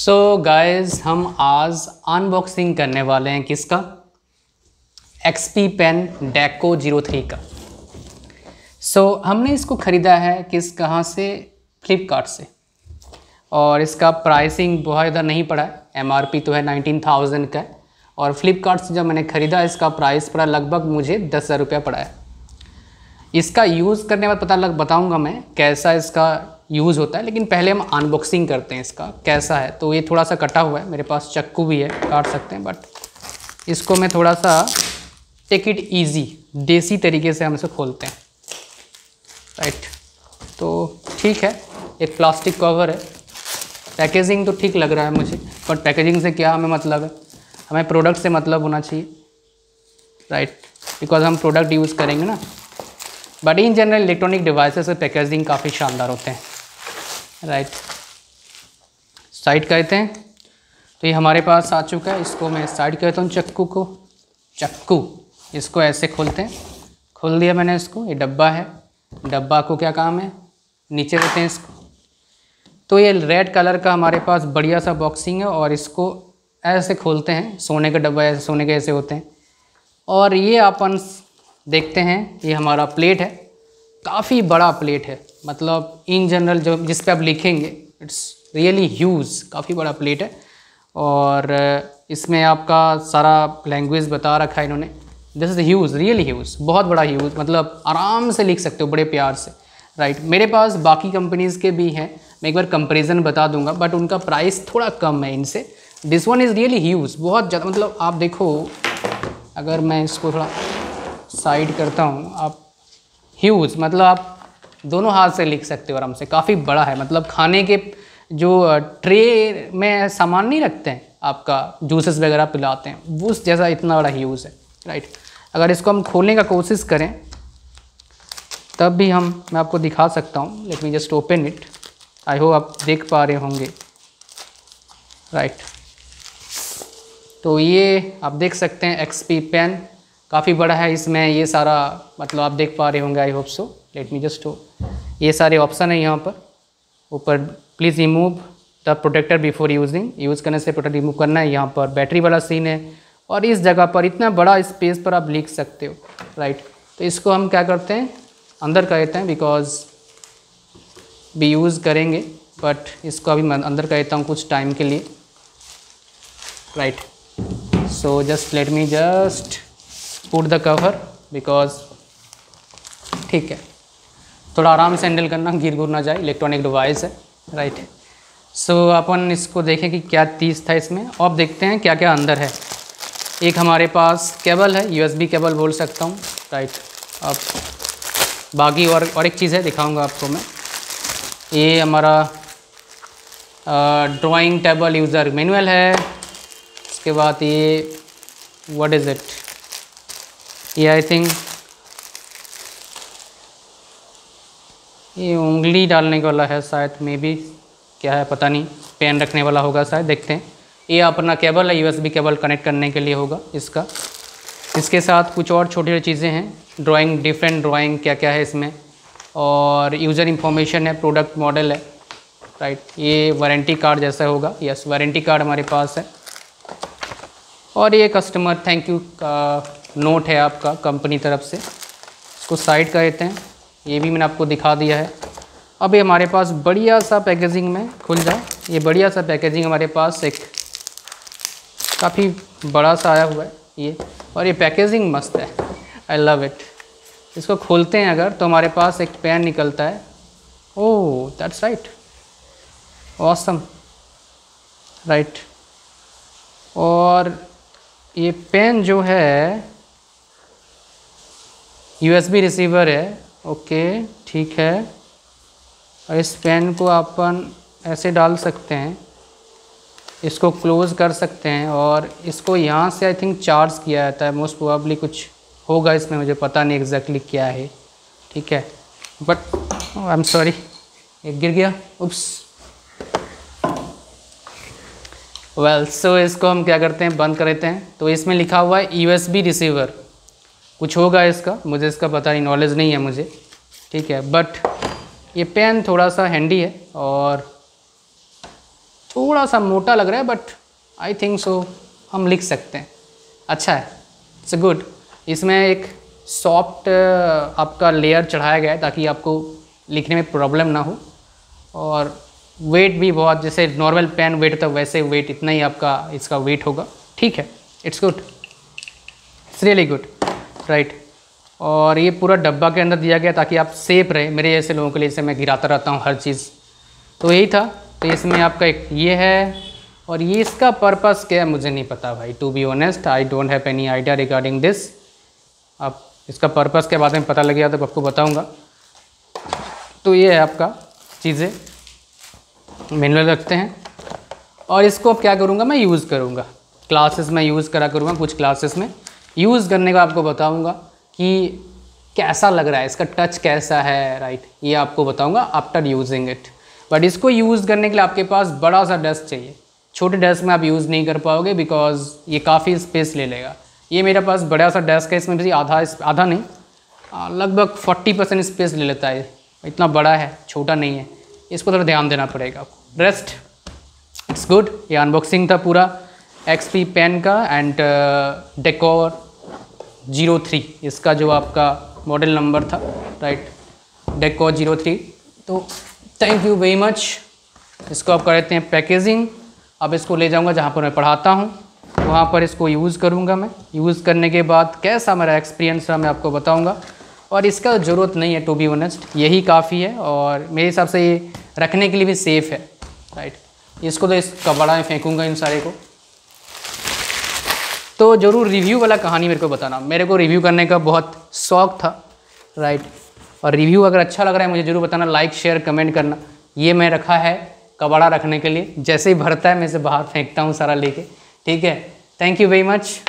सो so guys हम आज unboxing करने वाले हैं किसका? XP pen Deco zero three का। सो so, हमने इसको ख़रीदा है किस कहाँ से? फ्लिपकार्ट से। और इसका प्राइसिंग बहुत ज़्यादा नहीं पड़ा है। एमआरपी तो है नाइनटीन थाउज़ेंड का और फ्लिपकार्ट से जब मैंने ख़रीदा इसका प्राइस पड़ा लगभग मुझे दस हज़ार रुपया पड़ा है। इसका यूज़ करने बाद पता लग बताऊँगा मैं कैसा इसका यूज़ होता है, लेकिन पहले हम अनबॉक्सिंग करते हैं इसका, कैसा है? तो ये थोड़ा सा कटा हुआ है, मेरे पास चक्कू भी है, काट सकते हैं बट इसको मैं थोड़ा सा टेक इट ईजी देसी तरीके से हम इसे खोलते हैं। राइट तो ठीक है, एक प्लास्टिक कवर है। पैकेजिंग तो ठीक लग रहा है मुझे बट पैकेजिंग से क्या हमें मतलब है? हमें प्रोडक्ट से मतलब होना चाहिए। राइट बिकॉज़ हम प्रोडक्ट यूज़ करेंगे ना। But in general electronic devices से पैकेजिंग काफ़ी शानदार होते हैं। राइट साइड कहते हैं। तो ये हमारे पास आ चुका है। इसको मैं साइड कहता हूँ, चक्कू को। चक्कू। इसको ऐसे खोलते हैं। खोल दिया मैंने इसको। ये डब्बा है। डब्बा को क्या काम है? नीचे देते हैं इसको। तो ये रेड कलर का हमारे पास बढ़िया सा बॉक्सिंग है और इसको ऐसे खोलते हैं। सोने का डब्बा ऐसे, सोने के ऐसे होते हैं। और ये अपन देखते हैं। ये हमारा प्लेट है। काफ़ी बड़ा प्लेट है। मतलब इन जनरल जो जिस पे आप लिखेंगे इट्स रियली ह्यूज काफ़ी बड़ा प्लेट है। और इसमें आपका सारा लैंग्वेज बता रखा है इन्होंने। This is huge really huge बहुत बड़ा ह्यूज मतलब आराम से लिख सकते हो, बड़े प्यार से। राइट मेरे पास बाकी कंपनीज़ के भी हैं, मैं एक बार कंपेरिजन बता दूँगा बट उनका प्राइस थोड़ा कम है इनसे। This one is really huge बहुत ज़्यादा मतलब आप देखो, अगर मैं इसको थोड़ा साइड करता हूँ, आप ह्यूज मतलब आप दोनों हाथ से लिख सकते हो आराम से। काफ़ी बड़ा है। मतलब खाने के जो ट्रे में सामान नहीं रखते हैं, आपका जूसेस वगैरह पिलाते हैं, वो उस जैसा इतना बड़ा यूज़ है राइट अगर इसको हम खोलने का कोशिश करें, तब भी हम, मैं आपको दिखा सकता हूँ। Let me just open it I hope आप देख पा रहे होंगे राइट तो ये आप देख सकते हैं एक्सपी पेन काफ़ी बड़ा है इसमें, ये सारा मतलब आप देख पा रहे होंगे I hope so let me just ये सारे ऑप्शन है यहाँ पर। ऊपर please remove the protector before using use करने से प्रोटेक्ट रिमूव करना है। यहाँ पर बैटरी वाला सीन है। और इस जगह पर इतना बड़ा स्पेस पर आप लिख सकते हो राइट तो इसको हम क्या करते हैं? अंदर कर देते हैं बिकॉज़ भी यूज़ करेंगे बट इसको अभी मैं अंदर कर देता हूँ कुछ टाइम के लिए right so just let me just put the cover because ठीक है। थोड़ा आराम से हैंडल करना गिर गुर ना जाए इलेक्ट्रॉनिक डिवाइस है राइट सो so, अपन इसको देखें कि क्या तीस था इसमें। अब देखते हैं क्या क्या अंदर है। एक हमारे पास केबल है यूएसबी केबल बोल सकता हूँ राइट अब बाकी और और एक चीज़ है दिखाऊँगा आपको मैं। ये हमारा ड्राइंग टेबल यूज़र मैनुअल है। उसके बाद ये व्हाट इज़ इट ये आई थिंक ये उंगली डालने वाला है शायद मे बी क्या है, पता नहीं पेन रखने वाला होगा शायद, देखते हैं। ये अपना केबल है यूएसबी केबल कनेक्ट करने के लिए होगा इसका। इसके साथ कुछ और छोटी छोटी चीज़ें हैं ड्राइंग डिफरेंट ड्राइंग क्या क्या है इसमें। और यूज़र इंफॉर्मेशन है प्रोडक्ट मॉडल है राइट ये वारंटी कार्ड जैसा होगा। यस वारंटी कार्ड हमारे पास है। और ये कस्टमर थैंक यू का नोट है आपका कंपनी तरफ़ से। इसको साइड कर देते हैं। ये भी मैंने आपको दिखा दिया है। अब ये हमारे पास बढ़िया सा पैकेजिंग में खुल जाए। ये बढ़िया सा पैकेजिंग हमारे पास एक काफ़ी बड़ा सा आया हुआ है ये। और ये पैकेजिंग मस्त है। आई लव इट इसको खोलते हैं अगर तो हमारे पास एक पेन निकलता है। Oh that's right awesome right और ये पेन जो है यूएसबी रिसीवर है। ओके, ठीक है। और इस पेन को अपन ऐसे डाल सकते हैं। इसको क्लोज़ कर सकते हैं और इसको यहाँ से आई थिंक चार्ज किया जाता है। मोस्ट प्रोबेबली कुछ होगा इसमें, मुझे पता नहीं एग्जैक्टली exactly क्या है। ठीक है। बट आई एम सॉरी एक गिर गया। उप्स वेल सो so इसको हम क्या करते हैं? बंद कर देते हैं। तो इसमें लिखा हुआ है यूएसबी रिसीवर कुछ होगा इसका, मुझे इसका पता नहीं नॉलेज नहीं है मुझे। ठीक है बट ये पेन थोड़ा सा हैंडी है और थोड़ा सा मोटा लग रहा है बट आई थिंक सो हम लिख सकते हैं। अच्छा है इट्स गुड इसमें एक सॉफ्ट आपका लेयर चढ़ाया गया है ताकि आपको लिखने में प्रॉब्लम ना हो। और वेट भी बहुत, जैसे नॉर्मल पेन वेट है वैसे वेट इतना ही आपका इसका वेट होगा। ठीक है it's good it's really good right और ये पूरा डब्बा के अंदर दिया गया ताकि आप सेफ़ रहे। मेरे जैसे लोगों के लिए जैसे मैं गिराता रहता हूँ हर चीज़। तो यही था। तो इसमें आपका एक ये है और ये इसका पर्पस क्या है मुझे नहीं पता भाई। To be honest I don't have any idea regarding this आप इसका पर्पस के बारे में पता लग गया तो आपको बताऊँगा। तो ये है आपका चीज़ें। मैनुअल रखते हैं। और इसको अब क्या करूँगा? मैं यूज़ करूँगा। क्लासेस में यूज़ करा करूँगा कुछ क्लासेस में। यूज़ करने का आपको बताऊँगा कि कैसा लग रहा है, इसका टच कैसा है राइट ये आपको बताऊँगा आफ्टर यूजिंग इट बट इसको यूज़ करने के लिए आपके पास बड़ा सा डेस्क चाहिए। छोटे डेस्क में आप यूज़ नहीं कर पाओगे बिकॉज़ ये काफ़ी स्पेस ले लेगा। ये मेरे पास बड़ा सा डेस्क है, इसमें भी आधा आधा नहीं लगभग फोर्टी परसेंट स्पेस ले लेता है। इतना बड़ा है, छोटा नहीं है। इसको थोड़ा ध्यान देना पड़ेगा आपको। रेस्ट इट्स गुड ये अनबॉक्सिंग था पूरा। एक्स पी पेन का एंड डेकोर ज़ीरो थ्री इसका जो आपका मॉडल नंबर था राइट डेकोर ज़ीरो थ्री तो थैंक यू वेरी मच इसको आप करते हैं पैकेजिंग अब इसको ले जाऊँगा जहाँ पर मैं पढ़ाता हूँ. वहाँ पर इसको यूज़ करूँगा मैं. यूज़ करने के बाद कैसा मेरा एक्सपीरियंस रहा मैं आपको बताऊँगा. और इसका ज़रूरत नहीं है टू बी ऑनेस्ट यही काफ़ी है और मेरे हिसाब से ये रखने के लिए भी सेफ़ है राइट इसको तो इस कबाड़ा में फेंकूँगा इन सारे को. तो ज़रूर रिव्यू वाला कहानी मेरे को बताना। मेरे को रिव्यू करने का बहुत शौक़ था राइट और रिव्यू अगर अच्छा लग रहा है, मुझे ज़रूर बताना। लाइक शेयर कमेंट करना। ये मैं रखा है कबाड़ा रखने के लिए। जैसे ही भरता है, मैं इसे बाहर फेंकता हूँ सारा लेके। ठीक है? Thank you very much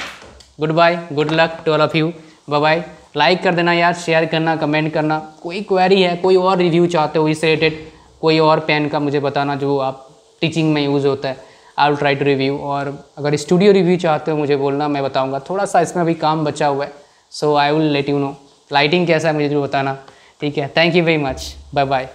goodbye good luck to all of you bye like कर देना यार शेयर करना कमेंट करना। कोई क्वेरी है, कोई और रिव्यू चाहते हो इससे रिलेटेड कोई और पेन का मुझे बताना, जो आप टीचिंग में यूज़ होता है। I will try to review और अगर स्टूडियो रिव्यू चाहते हो मुझे बोलना, मैं बताऊँगा। थोड़ा सा इसमें अभी काम बचा हुआ है so I will let you know lighting कैसा है मुझे ज़रूर बताना। ठीक है? Thank you very much bye bye